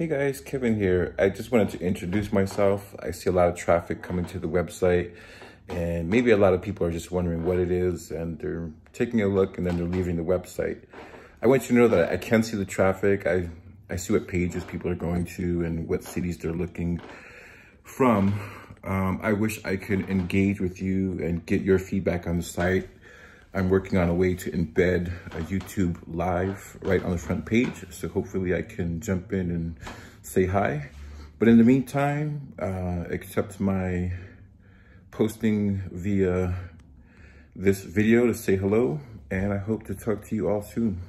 Hey guys, Kevin here. I just wanted to introduce myself. I see a lot of traffic coming to the website and maybe a lot of people are just wondering what it is and they're taking a look and then they're leaving the website. I want you to know that I can see the traffic. I, I see what pages people are going to and what cities they're looking from. Um, I wish I could engage with you and get your feedback on the site. I'm working on a way to embed a YouTube live right on the front page. So hopefully I can jump in and say hi. But in the meantime, uh, accept my posting via this video to say hello. And I hope to talk to you all soon.